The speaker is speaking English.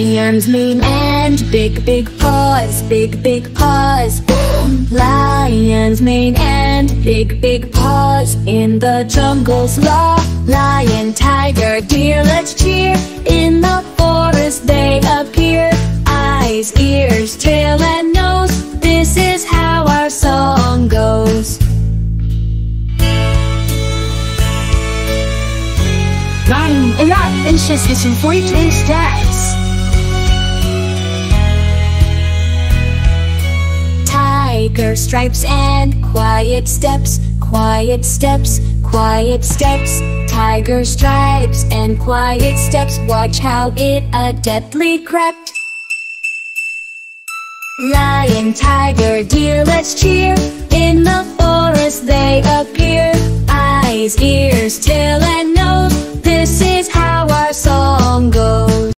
Lion's mane and big, big paws, big, big paws. Lion's mane and big, big paws in the jungle's law. Lion, tiger, deer, let's cheer. In the forest they appear. Eyes, ears, tail, and nose. This is how our song goes. Eight inches and 14 steps. Tiger stripes and quiet steps, quiet steps, quiet steps. Tiger stripes and quiet steps. Watch how it adeptly crept. Lion, tiger, deer, let's cheer. In the forest they appear. Eyes, ears, tail, and